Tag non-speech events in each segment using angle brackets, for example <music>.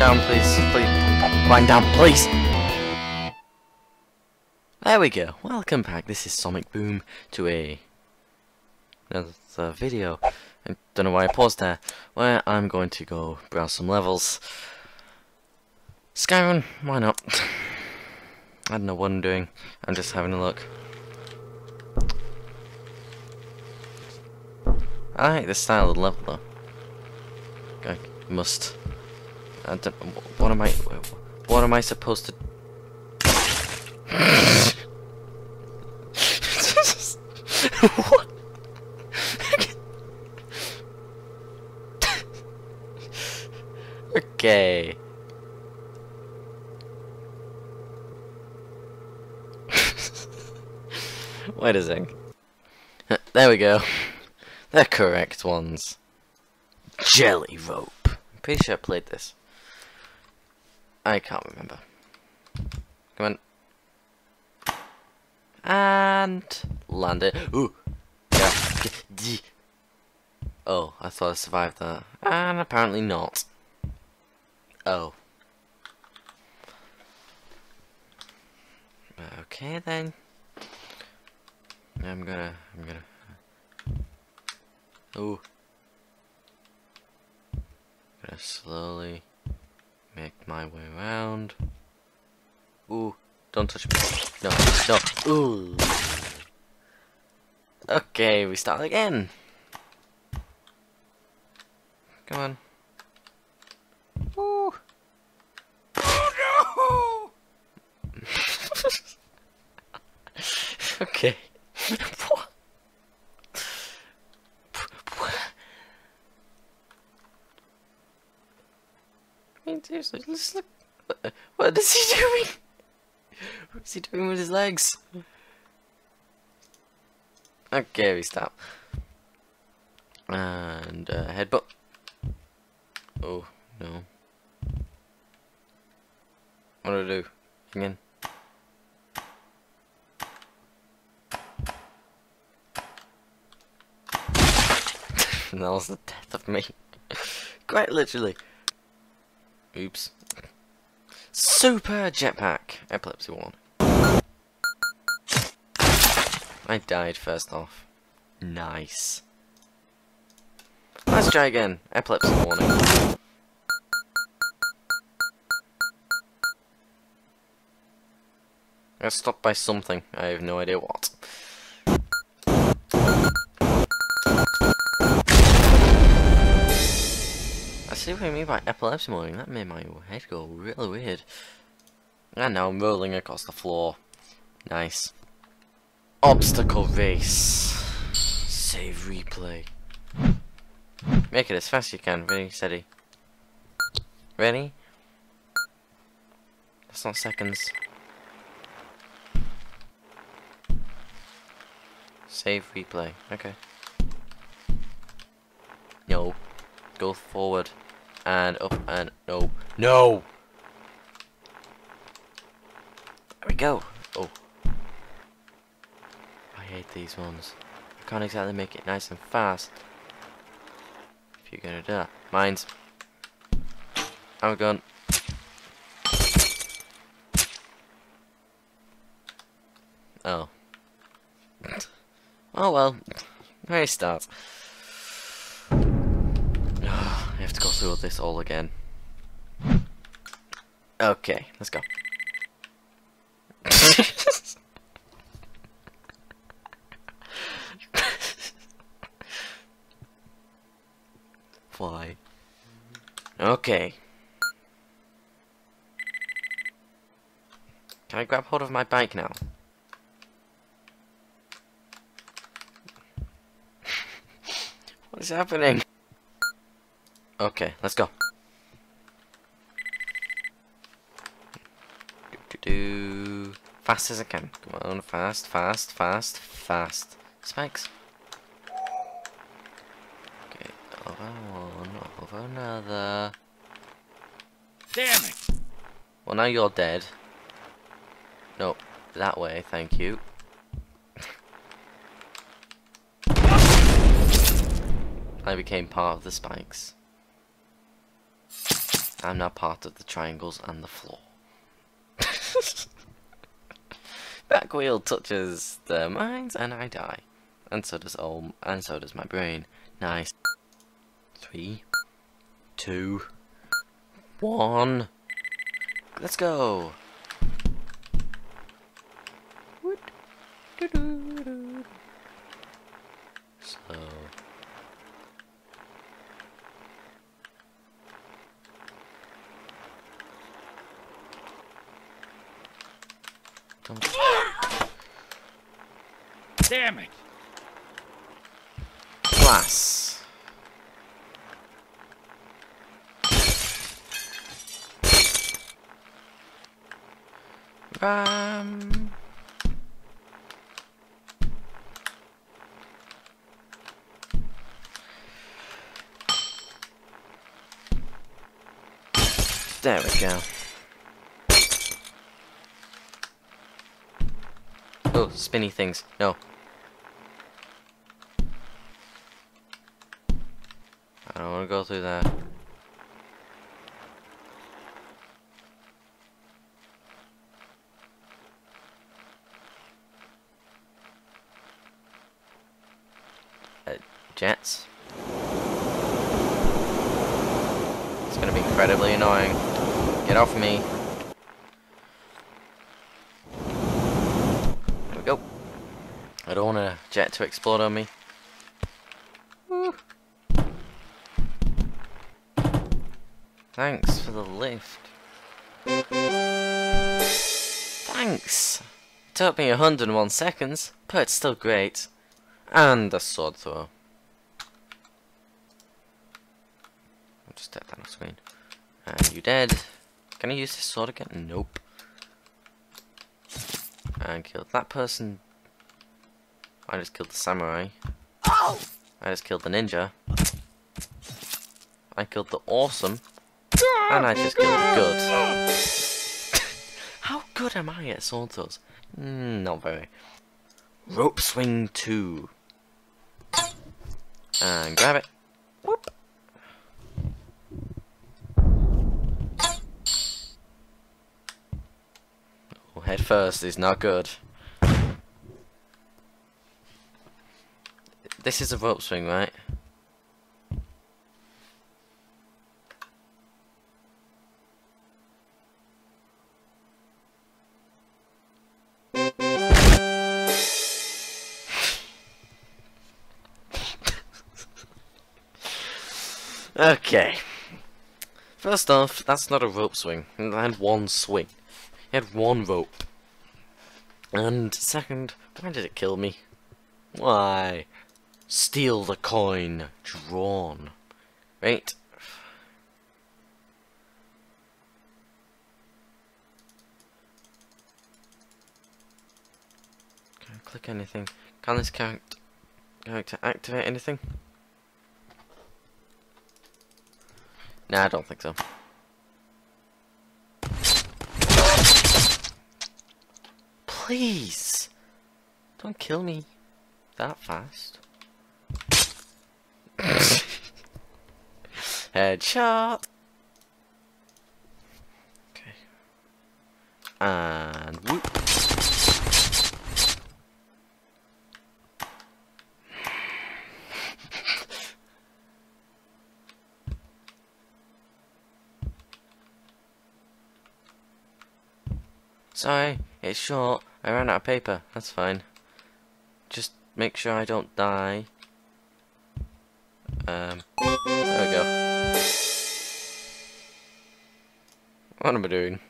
down, please. Please. Wind down, please. There we go. Welcome back. This is Sonic Boom to a another video. I don't know why I paused there. Where I'm going to go browse some levels. Skyrim, why not? I don't know what I'm doing. I'm just having a look. I like the style of the level though. I must. Don't. What am I? What am I supposed to? what? <laughs> okay. Wait a sec. There we go. The correct ones. Jelly rope. I'm pretty sure I played this. I can't remember. Come on. And land it. Ooh. Yeah. Oh, I thought I survived that. And apparently not. Oh. Okay then. I'm gonna I'm gonna Ooh. Gonna slowly make my way around. Ooh, don't touch me. No, no. Ooh. Okay, we start again. Come on. Ooh. Oh no! okay. Seriously, let's look. What is he doing? What is he doing with his legs? Okay, we stop. And uh, headbutt. Oh no. What do I do? Again. <laughs> that was the death of me. <laughs> Quite literally. Oops. Super jetpack. Epilepsy one. I died first off. Nice. Let's try again. Epilepsy warning. I got stopped by something. I have no idea what. See what I mean by epilepsy morning. That made my head go really weird. And now I'm rolling across the floor. Nice. Obstacle race. Save replay. Make it as fast as you can. Ready, steady. Ready? That's not seconds. Save replay. Okay. No. Go forward and up and no no. There we go. Oh. I hate these ones. I can't exactly make it nice and fast. If you're gonna do that. Mine's I'm gone oh. <laughs> Oh well. Very start to go through this all again. Okay, let's go. <laughs> Fly. Okay. Can I grab hold of my bike now? <laughs> what is happening? Okay, let's go. Do, do, do. Fast as I can. Come on, fast, fast, fast, fast. Spikes. Okay, over one, over another. Damn it! Well, now you're dead. No, that way, thank you. <laughs> I became part of the spikes. I'm now part of the triangles and the floor. <laughs> Back wheel touches the mines and I die. And so does all and so does my brain. Nice. Three, two, one. Let's go. So don't Damn it! glass. Um. There we go. Oh, spinny things. No. I don't want to go through that. Uh, jets. It's gonna be incredibly annoying. Get off me. I don't want a jet to explode on me. Thanks for the lift. Thanks. It took me 101 seconds, but it's still great. And a sword throw. I'll just take that off screen. And you dead. Can I use this sword again? Nope. And killed that person. I just killed the samurai. Oh! I just killed the ninja. I killed the awesome. And I just killed the good. How good am I at sword throws? Mm, not very. Rope swing 2. And grab it. Whoop. Oh, head first is not good. This is a rope swing, right? Okay. First off, that's not a rope swing. I had one swing. I had one rope. And second, why did it kill me? Why? Steal the coin. Drawn. Right. Can I click anything? Can this character, activate anything? Nah, I don't think so. Please! Don't kill me that fast. Headshot! Okay. And whoop. Sorry, it's short. I ran out of paper. That's fine. Just make sure I don't die. Um, What am I doing?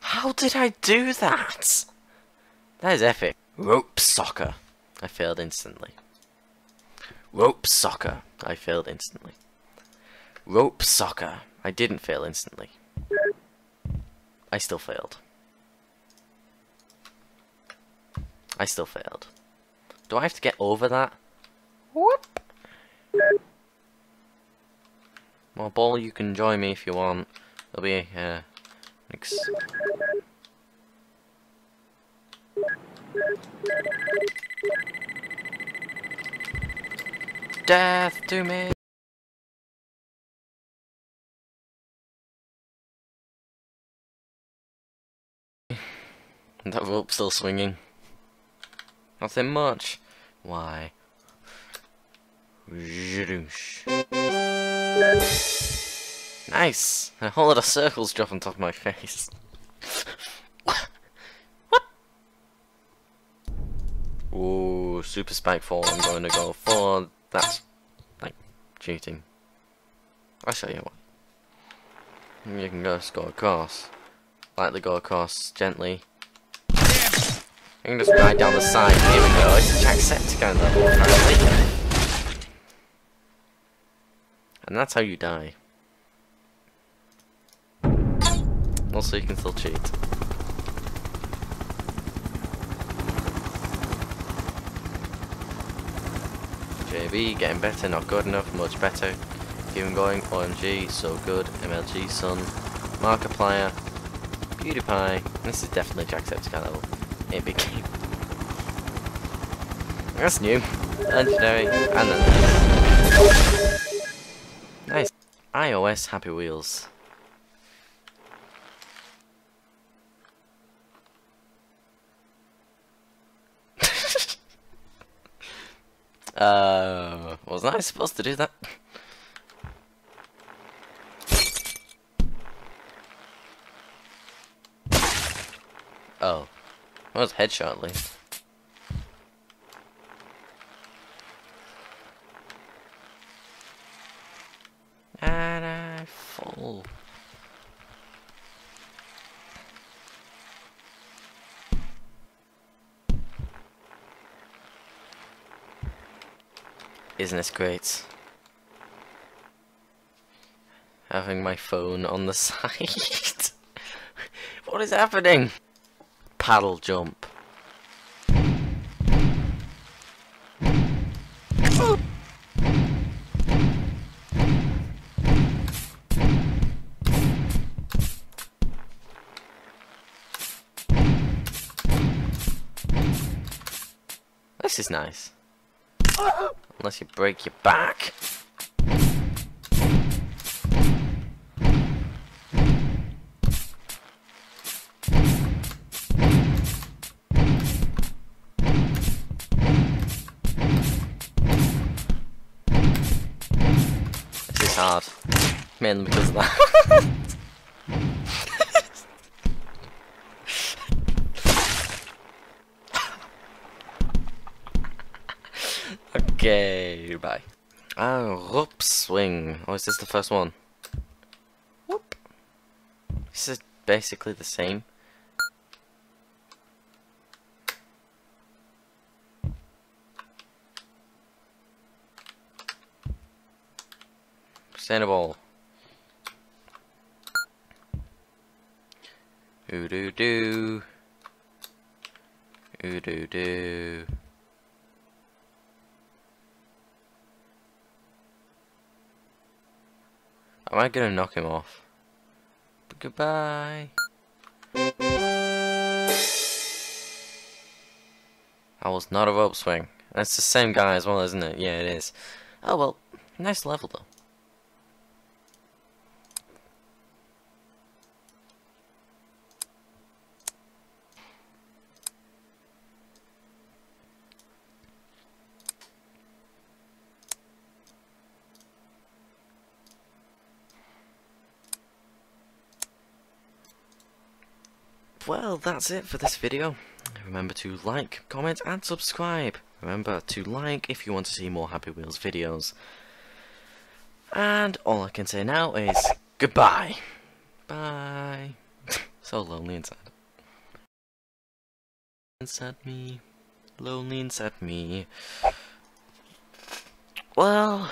How did I do that? That is epic. Rope soccer. I failed instantly. Rope soccer. I failed instantly. Rope soccer. I didn't fail instantly. I still failed. I still failed. Do I have to get over that? Whoop! Well, Ball, you can join me if you want. There'll be uh. Death to me! <laughs> that rope's still swinging. Nothing much. Why? Nice! A whole lot of circles drop on top of my face. what? <laughs> Ooh, super spike fall I'm going to go for. That's like cheating. I'll show you what. You can go across. Lightly go across, gently. You can just ride down the side. Here we go. It's a Jacksepticeye level, apparently. And that's how you die. Also, you can still cheat. JB, getting better, not good enough, much better. Keep going, OMG, so good, MLG, Sun, Markiplier, PewDiePie, this is definitely Jacksepticeye level. It became. That's new. Legendary, and then Nice. iOS Happy Wheels. Uh, wasn't I supposed to do that? Oh. That was headshot at least. And I fall. Isn't this great? Having my phone on the <laughs> side. what is happening? Paddle jump. This is nice. Unless you break your back. This is hard. Mainly because of that. <laughs> Bye. Ah, whoop swing. Oh, is this the first one? Whoop. This is basically the same. Sustainable. Ooh doo doo. Ooh doo doo. Am I gonna knock him off? But goodbye. That was not a rope swing. That's the same guy as well, isn't it? Yeah, it is. Oh well, nice level though. Well, that's it for this video. Remember to like, comment and subscribe. Remember to like if you want to see more Happy Wheels videos. And all I can say now is goodbye. Bye. <laughs> so lonely inside. Inside me. Lonely inside me. Well,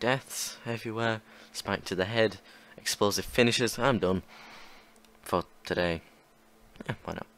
deaths everywhere. Spike to the head. Explosive finishes. I'm done for today. Yeah, why not?